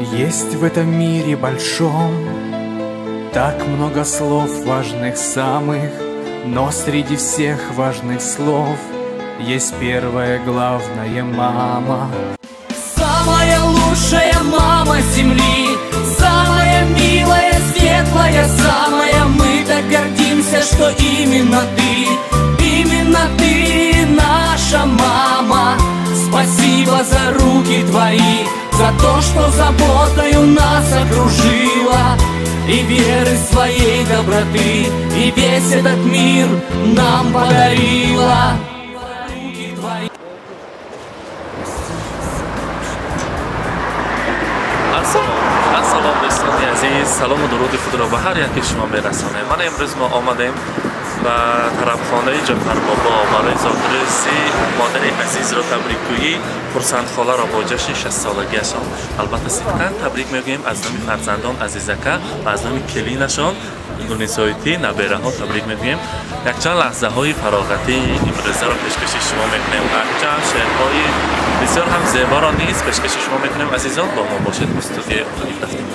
Есть в этом мире большом Так много слов важных самых Но среди всех важных слов Есть первое главное «мама» Самая лучшая мама земли Самая милая, светлая, самая. Мы так гордимся, что именно ты Именно ты наша мама. Спасибо за руки твои за то, что заботою нас окружила. И веры своей доброты И весь этот мир нам подарила. Салому дуруди худро ба ҳар яки шумо мерасонем ман имрӯз мо омадаем و طرفخانه جعفر بابا برای زادروزی مادر عزیز را تبریک گویی. خورسند خاله را با جشن 60 سالگیشان البته صدقا تبریک می‌گوییم از نام فرزندان عزیزکه و از نام کلینشان گلنسایتی نبیره ها تبریک می‌گوییم یک چند لحظه های فراغتی امروزه را پیشکشی شما می‌کنیم. و چند شعرهای بسیار هم زیبا را نیز پیشکشی شما می‌کنیم. عزیزان با ما باشید. استودیو رفتیم.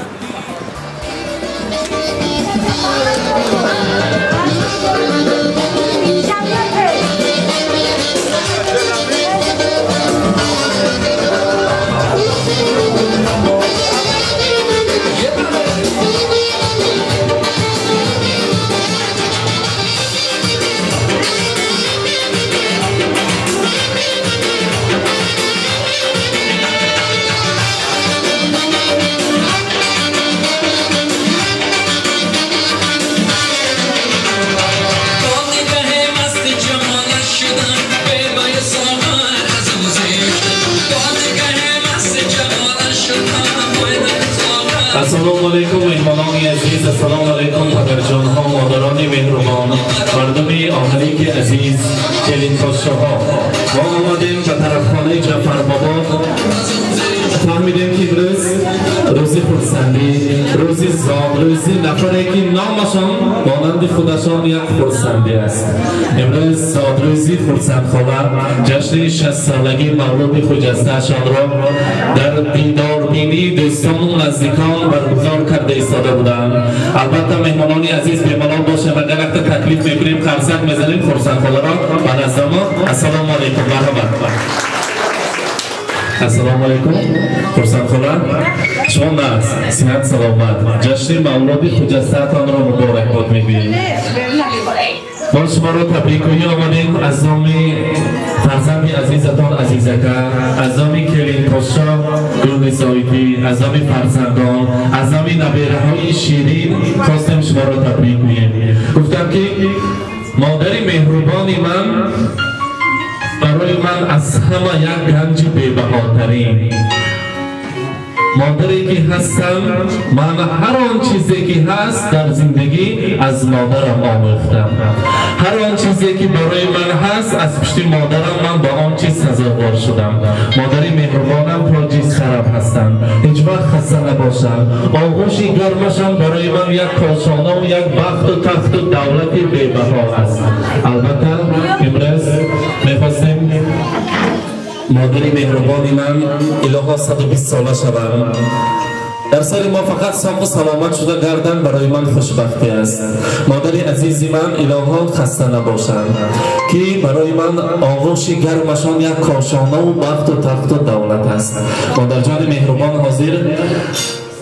خاله جشن 60 سالگی مولود خجستهشان را در دیدار بینی دوستان و نزدیکان برگزار کرده ایستاده بودند. البته مهمانان عزیز بمانان باشه و اگر وقت تکلیف می‌بریم خرسک می‌زنیم خورسند خاله را. بعد از السلام علیکم. مرحبا. السلام علیکم. خورسند خورم شما مرز صحت سلامت. جشن مولود خجستهتان را مبارکباد می‌گوییم ما شما را تبریکویی آمدیم از نام فرزند عزیزتان عزیزکه از نام کلین پاشا گل نسایتی از نام فرزندان. از نبیره های شیرین. خواستیم شما را تبریک گفتم که مادر مهربانی من برای من از همه یک گنج بیبهاترین مادری که هستم من هر آن چیزی که هست در زندگی از مادرم آموختم. هر آن چیزی که برای من هست از پشت مادرم من با آن چیز سزاوار شدم. مادری مهربانم پاجیز خراب هستم. هیچ وقت خسته نباشم. آغوش گرمشم برای من یک کاشانه و یک بخت و تخت و دولت بیبها است. البته امروز می‌خواستیم مادری مهربانی من الها 120 ساله شوم. در سر ما فقط ساق و سلامت شده گردن برای من خوشبختی است. مادری عزیزی من الها خسته نباشند که برای من آغوش گرمشان یک کاشانه و بخت و تخت و دولت است. مادر جان مهربان حاضر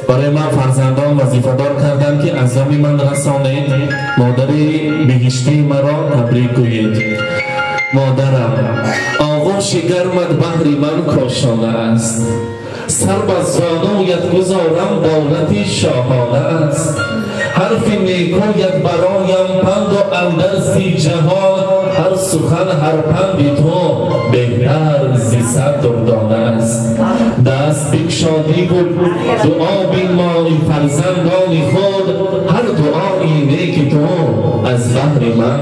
برای من فرزندان وظیفه‌دار کردند که از من رسانید. مادری بهشتی مرا تبریک گویید مادرم آغوش گرمت بحری من کاشانه است. سر به زانویت گذارم دولتی شاهانه است. حرف نیکویت برایم پند و اندرسی جهان. هر سخن هر پندی تو بهتر زی صد دردانه است. دست بکشادی بود دعا بین ما این فرزندان خود. دعایی نیک تو از بحر من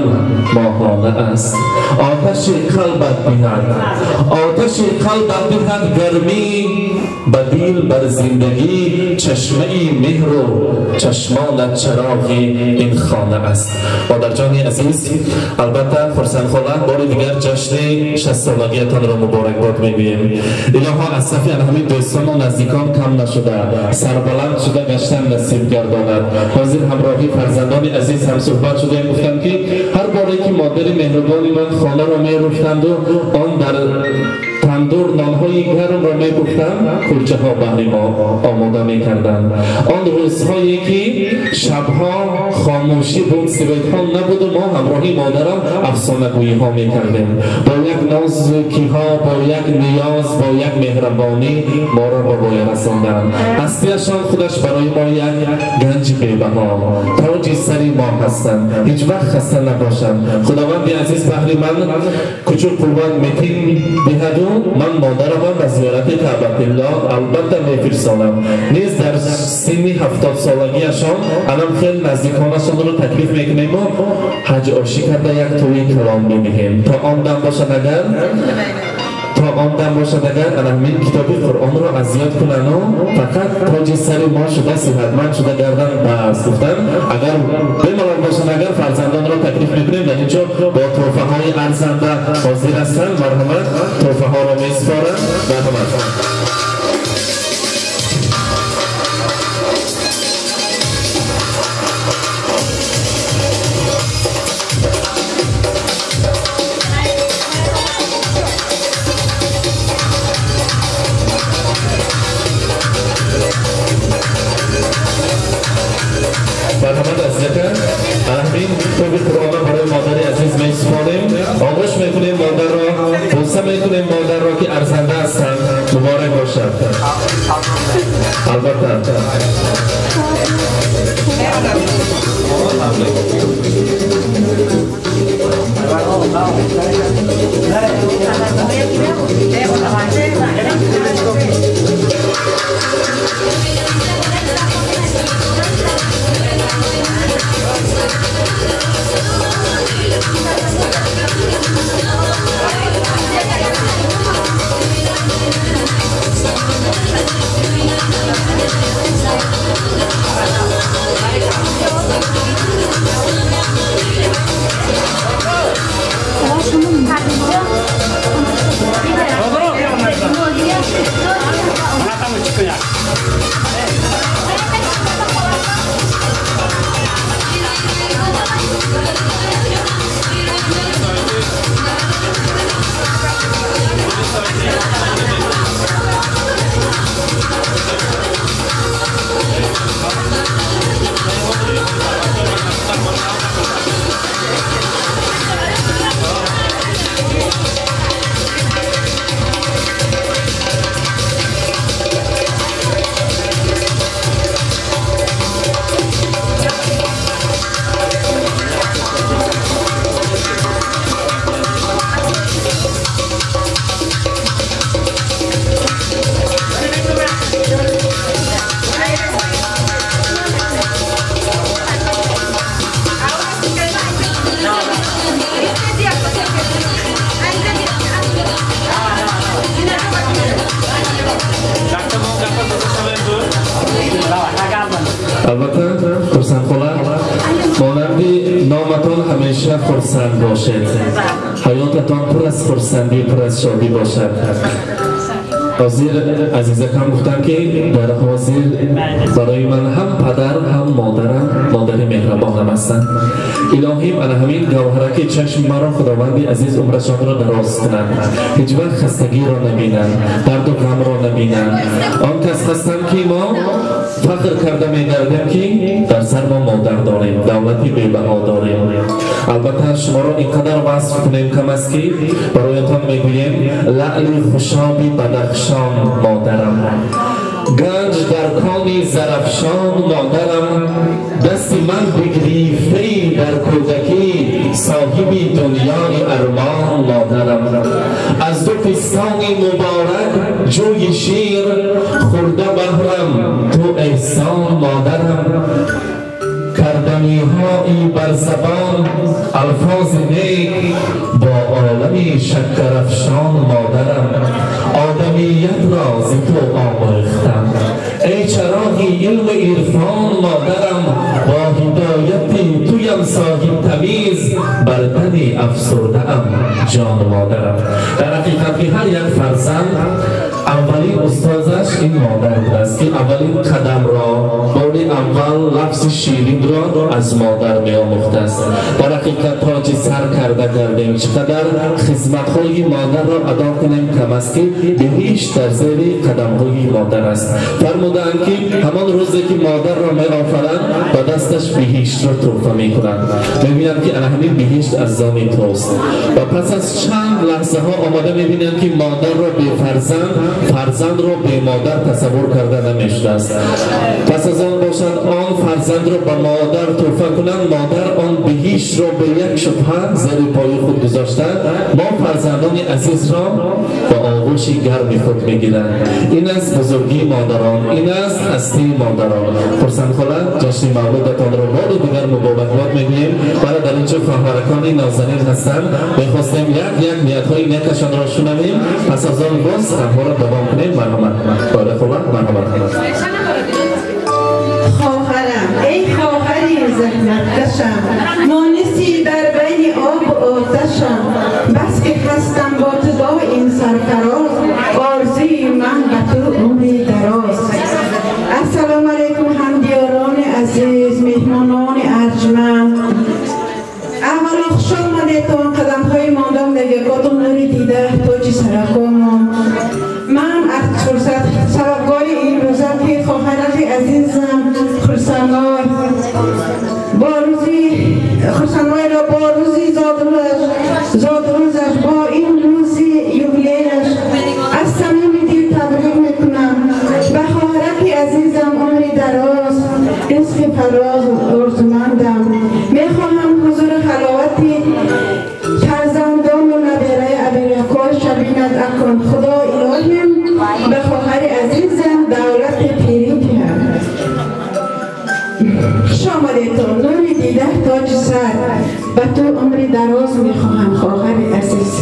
ماهانه است. آتش قلبت بیند. آتش قلبت بیند گرمی بدیل بر زندگی چشمه مهر و چشمان چراغ این خانه است. مادر جان عزیز البته خرسند خالان بار دیگر جشن 60 سالگیتان را مبارکباد می‌گوییم الها از صفی همین دوستان و نزدیکان کم نشده سربلند شده گشتن نصیب گرداند. حاضر همراهی فرزندان عزیز هم صحبت شده. گفتم که هر باری که مادر مهربانی من خانه را می‌رفتند و آن در تندور نانهای گرم را می‌گفتم کلچه ها ما آماده می‌کردند آن روزهایی که شبها خاموشی بود سویت ها نبود و ما همراهی مادرم افسانه گویی ها می‌کردیم با یک نازکی ها با یک نیاز با یک مهربانی ما را با بای رساندن هستیشان خودش برای ما یک گنج بیبها تاج سری ما هستند هیچ وقت خسته نباشند خداوند عزیز بحری من کچور قربان میتین بهدو من مادرم از زیارت کعبت الله البته میفرستانم نیز در سن هفتاد سالگیشان الان خیلی نزدیکانشان رو تکلیف می‌کنیم و حج آشی کرده یک توی کلام می‌بینیم تا آن دم باشد اگر؟ همین کتاب قرآن را اذیت کنن و فقط تاج سر ما شده صحتمند شده گردن بس گفتن. اگر بمالان باشد اگر فرزندان را تکلیف می‌کنیم در اینجا با توفه های ارزنده حاضر هستند مرحمت توفه ها را میسپارند مرحمت از شادی باشد. حاضر عزیزکم گفتن که در حاضر برای من هم پدر هم مادرم مادر مهربانم هستند. الهیم انا همین گوهرک چشم مرا خداوند عزیز عمرشان را دراز کنند. هیچ وقت خستگی را نبینند درد و غم را نبینند. آن کس هستند که ما фахр карда мегардем ки дар сар мо модар дорем давлати бебаҳо дорем. Албатта шуморо ин қадар васф кунем кам аст ки бароятон мегӯем лаъли хушоби бадахшон модарам. Ганҷ дар кони зарафшон модарам дасти ман бигрифтаи дар кӯдак. صاحبی دنیای ارمان مادرم. از دو فستانی مبارک جوی شیر خورده بهرم. تو احسان مادرم. کردنی هایی بر زبان الفاظ نیک با عالمی شکر افشان مادرم. آدمیت را ز تو آموختم. ای چراغی علم عرفان مادرم با هدایت تویم صاحب تمیز. بر بدی افسرده ام جان مادرم. در حقیقت که هر یک فرزند اولین استازش این مادر بود است که اولین قدم را بار اول لفظ شیرین را از مادر می آموخته است. در حقیقت تاج سر کرده کردیم چقدر خدمت های مادر را ادا کنیم. کم است که بهیش در زیر قدم های مادر است. فرمودند که همان روزی که مادر را می آفرند با دستش بهیش را توفه می کنند می که همین بهیشت از زانی توست. و پس از چند لحظه ها آمده می بینند که مادر را به فرزند فرزند را به مادر تصور کرده نمی‌شده است. پس از آن باشد آن فرزند را به مادر توفه کنند مادر آن بهیش را به یک شبه زیر پای خود گذاشته ما فرزندان عزیز را با آغوش گرم خود می‌گیرند. این از بزرگی مادران. این از هستی مادران. پرسند خاله جشن مولودتان را بار دیگر مبارکباد می‌گوییم. برای در اینجا خواهرکان نازنین هستند. می‌خواستیم یک یک نیتهای نیکشان را شنویم. پس از آن باز را دوام کنیم. مرحمت باره خوبه. مرحمت زحمت کشم مانسی در بین آب و آتشم. بس که هستم با تو این سرفراز. آرزوی من به تو عمری دراز. السلام علیکم همدیاران عزیز مهمانان ارجمند. اولا خوش آمده تا قدم های ماندم دیگه کاتون نوری دیده تاج سرکامم به تو عمری دراز می‌خواهم خواهر عزیز.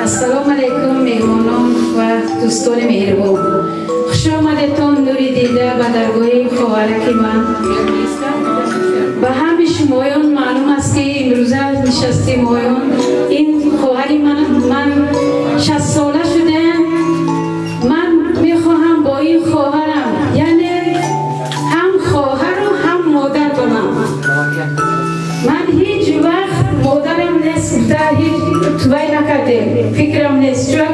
السلام علیکم مهمانان و دوستان مهربان. خوش آمدتان نوری دیده به درگاه خواهرک من. به همه شمایان معلوم است که امروزه نشسته مایان توی نکرده فکرم نیست چون که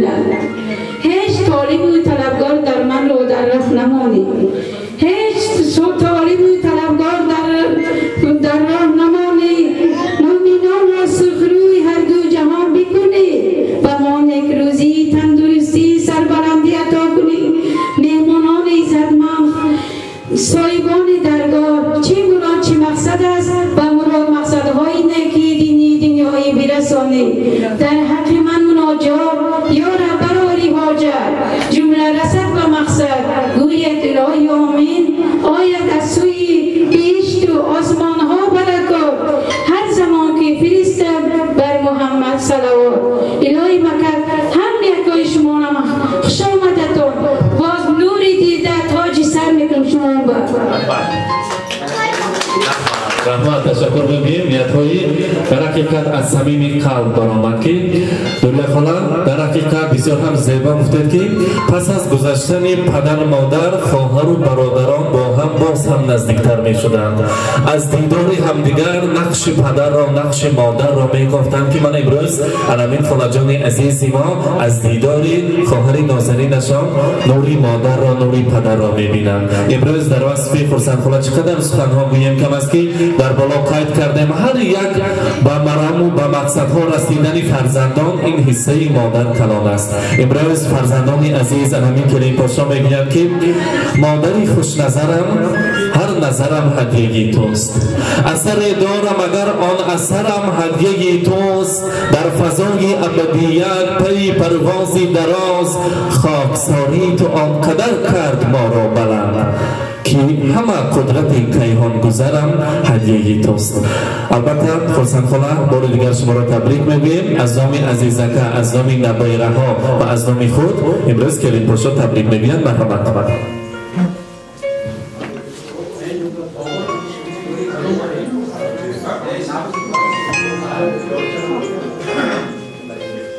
Julian. هایی در حقیقت از خالا در حقیقت بسیار هم زیبا گفتید که پس از گذشتن پدر مادر خواهر و برادران با هم باز هم نزدیکتر می شدند. از دیدار همدیگر نقش پدر را نقش مادر را می گفتند که من امروز علمین فلاجان عزیزی ما از دیدار خواهر نازنینشان نوری مادر را نوری پدر را می بینند امروز در وصف فرسان خلا چقدر سخن ها گویم. کم است که در بالا قید کردیم هر یک به مرام و به مقصد ها رسیدن فرزندان این حصه مادر کلان است. امروز فرزندان عزیز همین کلیم پاشا می‌گویند که مادری خوش نظرم هر نظرم هدیه توست. اثر دارم اگر آن اثرم هدیه توست. در فضای ابدیت پی پروازی دراز خاکساری تو آنقدر کرد ما را بلند. که همه قدرت کیهان گذرم هدیه توست. البته خرسند خلا بار دیگر شما را تبریک می‌گوییم از نام عزیزکه از نام نبایره ها و از نام خود امروز کلین پاشا تبریک می‌گویند. به همه طبقه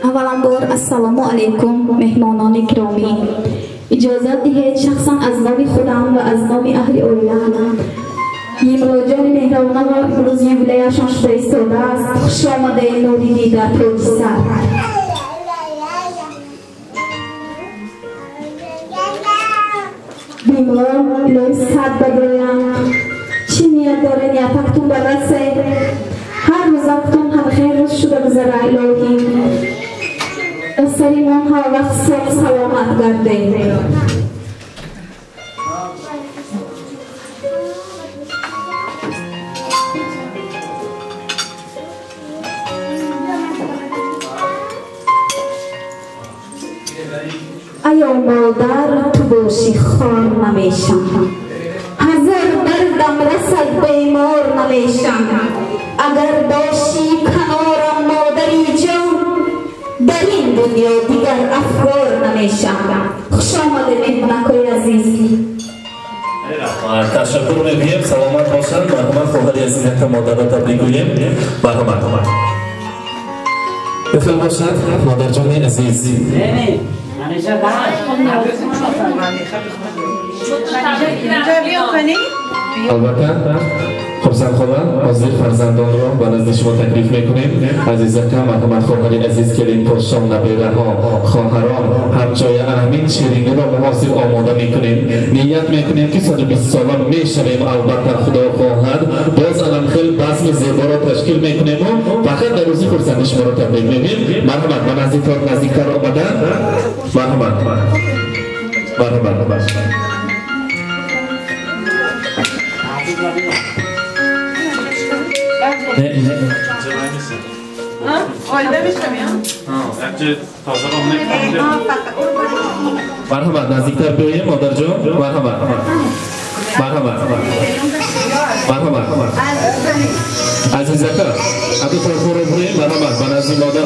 اولان بار السلام علیکم مهمانان گرامی. اجازت دهید شخصا از نام خودم و از نام اهل اولادم نیمرو جان مهربان و امروز یوبیلهشان شده ایستاده است. خوش آمده نوریدی در توج سر. بیمار لمسد بگویم. چی نیت داره؟ نیتکتون برسه هر روزکتون هم خیر روز شده بزره الهی. سری من ها وقت سر سلامت گرده ایا مادر تو باشی خار نمیشم. حضر دردم رسد بیمار نمیشم. اگر باشی کنارم دنیا دیگر افکار نمیشم خوش آمده مهمانکای عزیز. تشکر می‌گویم سلامت باشند مرحمت خواهر عزیز که مادر را تبریک گوییم مرحمت بخیر باشد. مادر جان عزیز. البته. خرسند خدا حاضر فرزندان را به نزد شما تکلیف می‌کنیم. عزیزکه مرحمت خواهر عزیز کلین پاشان نبیره ها خواهران هر جای امین شیرینی را محاصر آماده می‌کنیم. نیت می‌کنیم که 120 سالان می‌شویم. البته خدا خواهد. باز الان خیلی بزم زیبا را تشکیل می‌کنیم و فقط در روزی خرسند شما را تبریک میگیم مرحمت من نزدیکتر نزدیکتر آمدن مرحمت مرحمت مرحمت نه اینه آیده میشم یا؟ مرحبا نزدیکتر بیاییم مادر جان مرحبا مرحبا مرحبا عزیزکا ابی طرفو رو برویم مرحبا من از مادر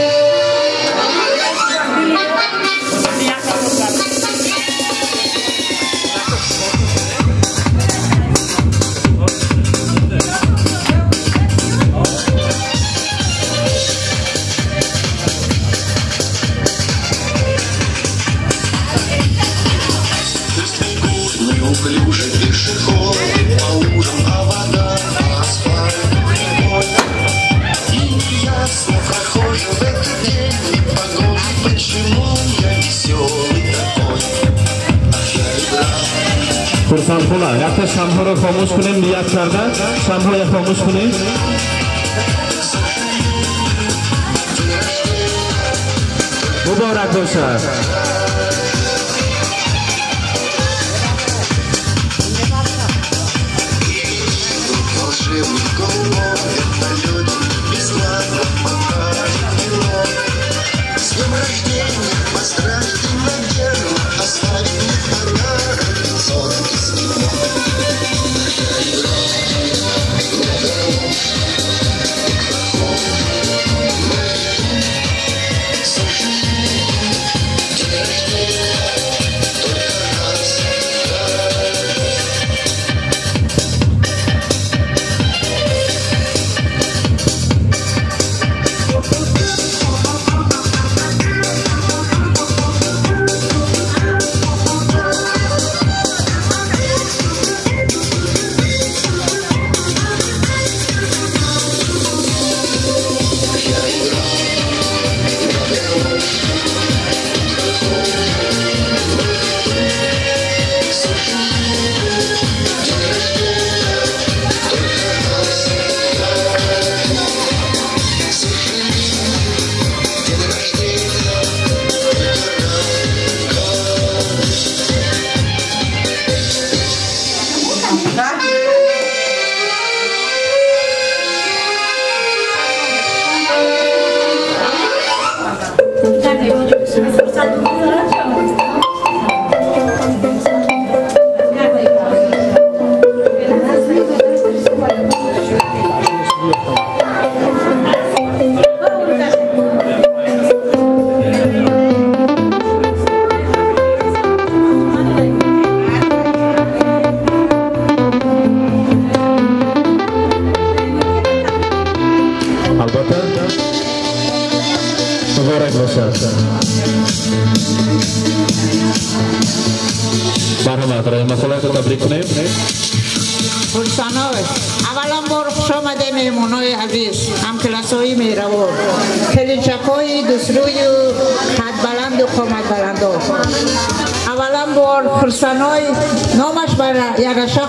앞으로 거무스는 리아차가 삼호의 거무스는 무바락 도사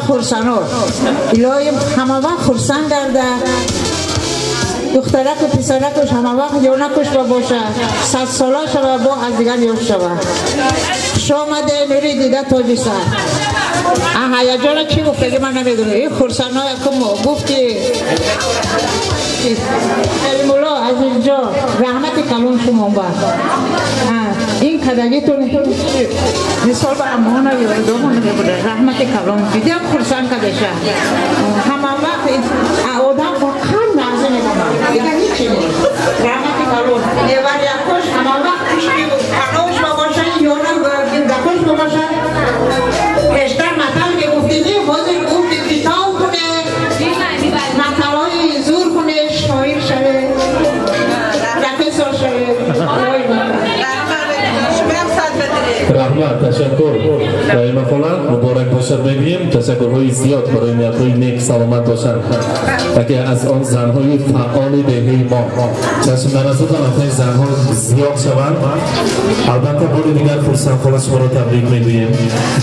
خورسانای الهیم همه وقت خورسان گرده دخترک و پسرکش همه وقت یا با باشه. صد ساله شوه با از دیگر یاد شوه خوش آمده نوری دیده تاجی سر جانا چی گفته که من نمی‌دونم. این خورسان های کم مولا از اینجا رحمت کلون شما با. این کدگیتون مثال برای مانا بیاره دومون بوده. رحمت کلون. دیدم خورسان کدشه همه وقت آدم واقعا نازه می‌کنم دیگه هیچی نیست رحمت کلون. ایوار یکوش همه وقت کشتی کنوش با باشه یونم گکوش با باشه. تشکر دائما فلان مبارک باشد می‌گوییم تشکرهای زیاد برای نیتهای نیک سلامت باشند تاکه از آن زنهای فعال دهی ما چشم نرسد نفعی زنها زیاد شوند البته بار دیگر فرصت خلا شما را تبریک می‌گوییم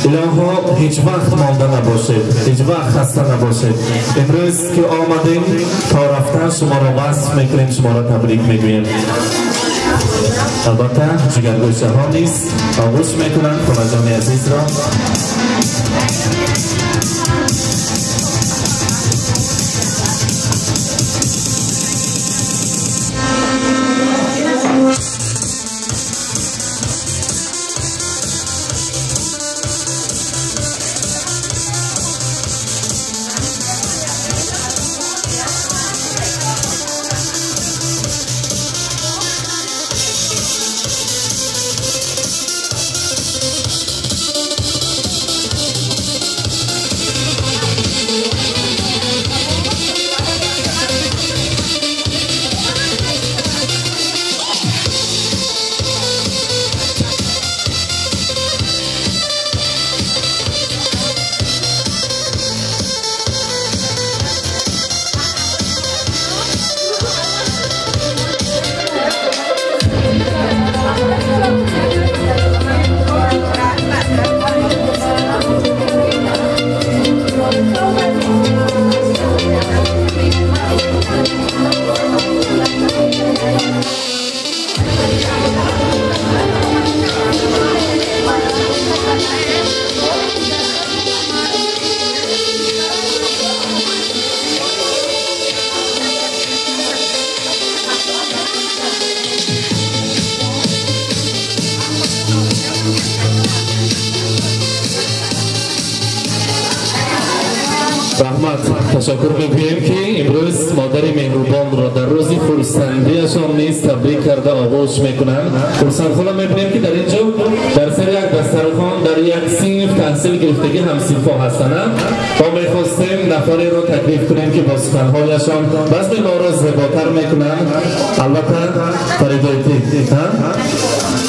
الهها هیچ وقت مانده نباشید هیچ وقت خسته نباشید امروز که آمدیم تا رفتن شما را وصف می‌کنیم شما را تبریک می‌گوییم албатта ҷигаргӯшаҳо низ оғӯш мекунанд хонадони азизро نیست تبریک کرده آغوش می‌کنن خب خورسان خلا می‌بینیم که در اینجا در سر یک دسترخان در یک سیف تحصیل گرفتگی هم سیفا هستند ما می‌خواستیم نفری رو تکلیف کنیم که با سخنهایشان بعضی ما را زیباتر می‌کنن. البته فریدایتی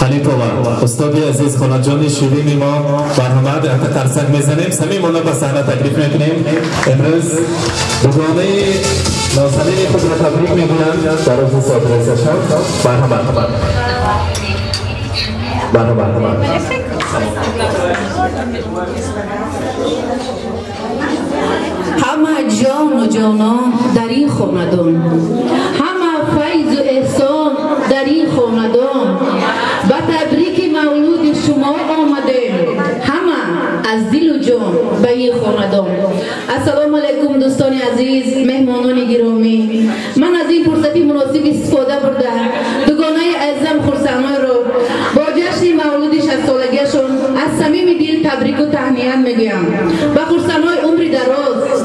حنیفوان استاد عزیز خانجان شیرین ما و همه حتی ترسک می‌زنیم. سمی مانا به صحنه تکلیف می‌کنیم امروز دوگانه ناسلین خود را تبریک می‌گویم. در روز صادر صادرسشان برحمد برحمد همه جان و جانان در این خاندان. همه فیض و احسان در این خاندان. به تبریک مولود شما آمده. همه از دل و جان به این خاندان السلام علیکم دوستان عزیز مهمانان گرامی. من از این فرصتی مناسب استفاده برده دوگانه عزم خرسانای رو با جشن مولود 60 سالگیشون از صمیم دل تبریک و تهنیت می‌گویم. به خرسانای عمری دراز.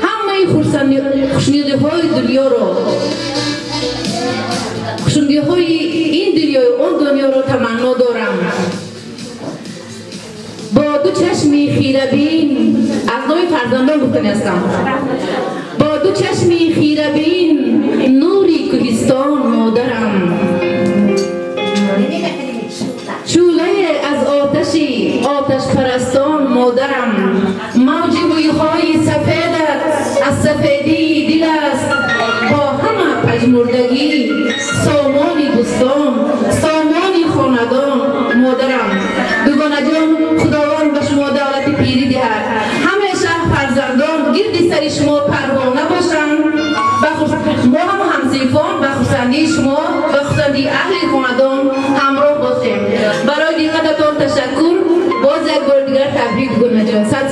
همه خوشنیدی های دنیا رو خوشنیدی های این دنیا و اون دنیا رو تمنا دارم. با دو چشم خیره بین از نوع فرزندان گفتن هستم. با دو چشمی خیره بین نوری کوهستان مادرم.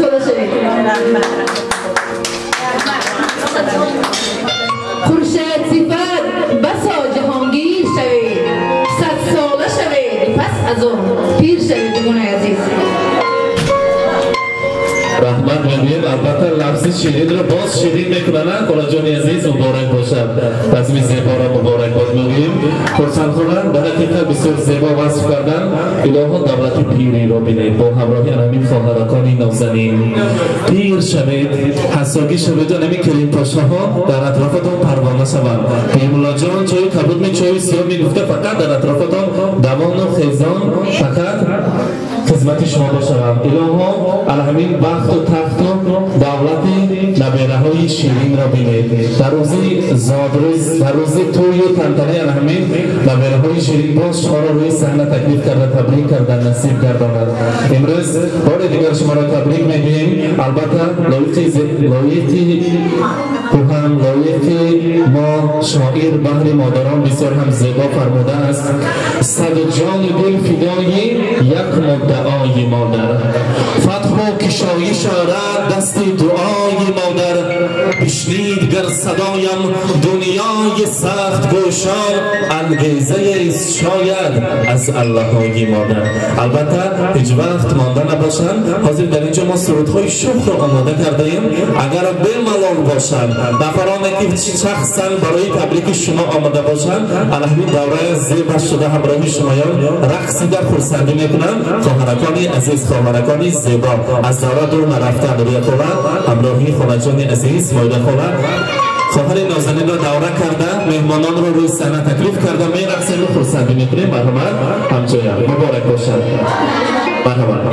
صد ساله شوید خورشید صفت بسا جهانگیر شوید. صد ساله شوید. پس از آن پیر شوید گونه عزیز. رحمت می‌گویم البته لفظ شیرین رو باز شیرین می‌کنن. کلا جانی عزیز مبارک باشد. تصمیم زیبا را مبارک باد می‌گویم خورسند خورن به حقیقت بسیار زیبا وصف کردن. الهان دولت پیری را بینید. با همراهی همین خواهرکانی نازنین پیر شوید حساگی شوید و نمی کریم پاشا ها در اطرافتان پروانه شوند. پیمولا جان چای کبود می چای سیاه می گفته فقط در اطرافتان دوان و خیزان فقط خدمت شما باشم. الهام الهمین وقت و و دولت نبیره شیرین را بینید در روزی زادروز در روزی توی و تنتنه الهمین نبیره های شیرین باز شما را روی صحنه تکلیف کرده تبریک کرده نصیب گرداند امروز بار دیگر شما را تبریک می‌گوییم البته لایقی ز- لایقی ما شاعر بحر مادران بسیار هم زیبا فرموده است صد جان دل فدای یک مدعای مادر فتح و کشایش آرد دست دعای مادر. بشنید گر صدایم دنیای سخت گوشان. انگیزه است شاید از الله های مادر. البته هیچ وقت مانده نباشند. حاضر در اینجا ما سرودهای شوخ رو آماده کرده ایم اگر بملال باشند نفرانی که شخصا برای تبریک شما آماده باشند الهمی دوره زیبا شده همراهی شمایان رقصی در خورسندی می‌کنند. خواهرکانی عزیز خواهرکانی زیبا از دوره دور نرفتند روی خوبه همراهی خواهرجان عزیز مایده خوبه خواهر نازنین را دوره کرده مهمانان را روی صحنه تکلیف کرده. می رقصیم و خورسندی می‌کنیم مرحمت همچنین. مبارک باشد. مرحمت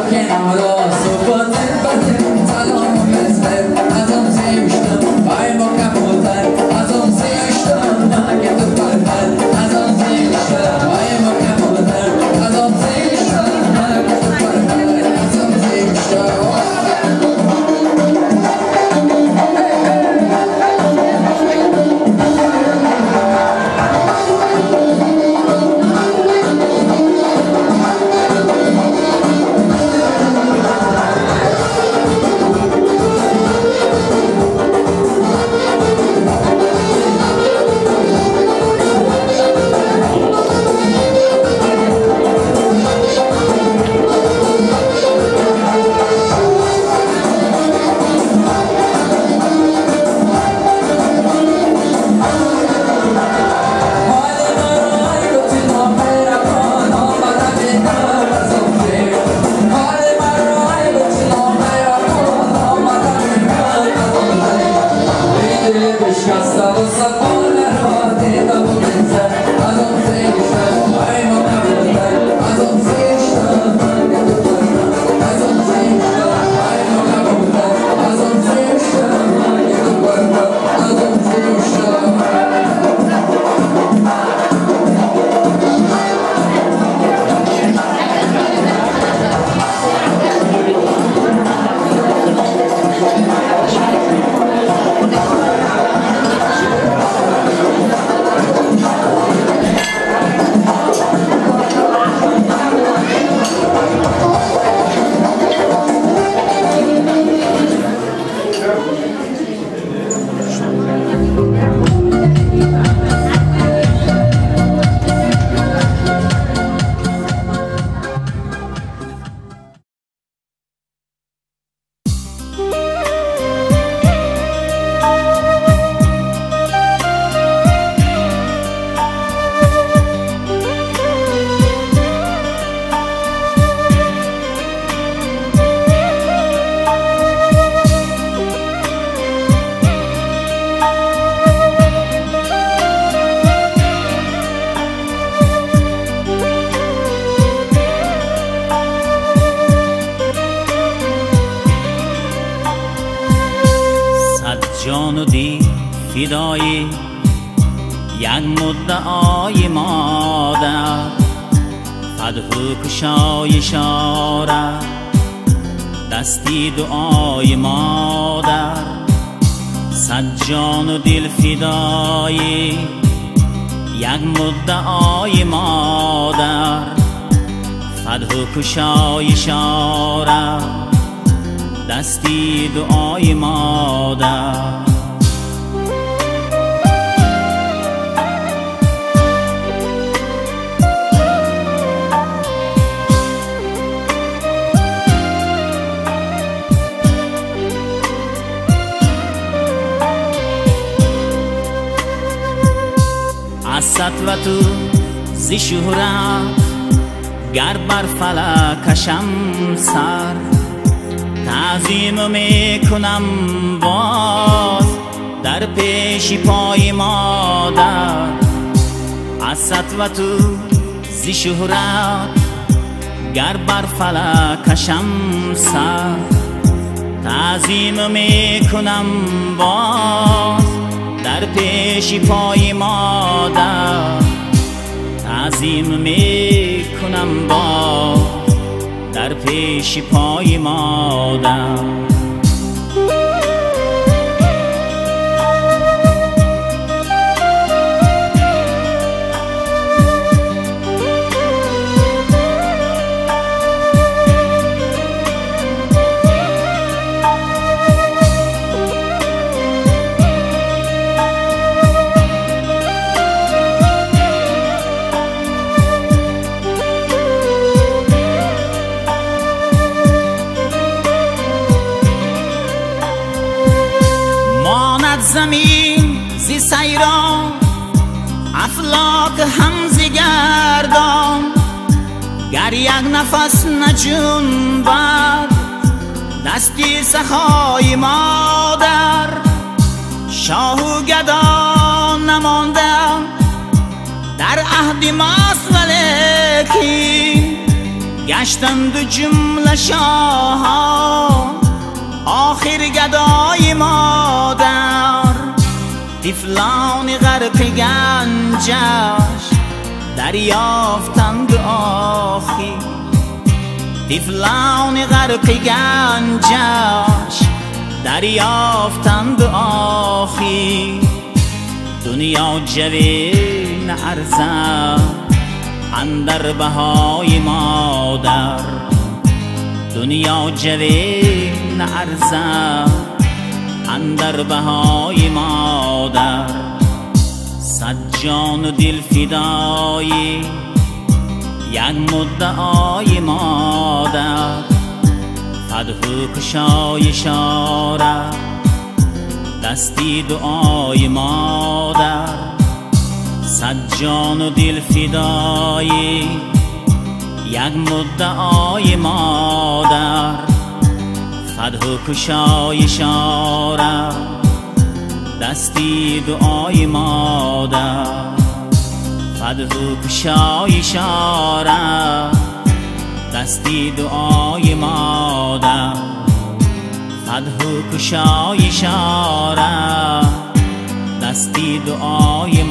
questo so amoroso کشای شاره دستی دعای مادر. صد جان و دل فدایی. یک مدعای مادر. فدهو کشای شاره دستی دعای مادر. و تو زی شهرت گر بر فلکشم سر تعظیم می‌کنم باز در پیش پای مادر از و تو زی شهرت گر بر فلکشم سر تعظیم می‌کنم باز در پیش پای مادر تعظیم می‌کنم با در پیش پای مادر. نجون بر دستی سخای مادر. شاه و گدا نماندم در عهد ماست ولیکی گشتند جمله شاهان آخر گدای مادر تفلان غرق گنجش دریافتند آخی تفلان غرق گنجش دریافتند آخی دنیا جوین ارزم اندر بهای مادر دنیا جوین ارزم اندر بهای مادر صد جان و دل فدایی یک مدعای مادر. فدهو کشای شاره دستی دعای مادر. صد جان و دل فدایی. یک مدعای مادر. فدهو کشای شاره دستی دعای مادر. فدهو کشای شاره دستی دعای مادر فدهو کشای شاره دستی دعای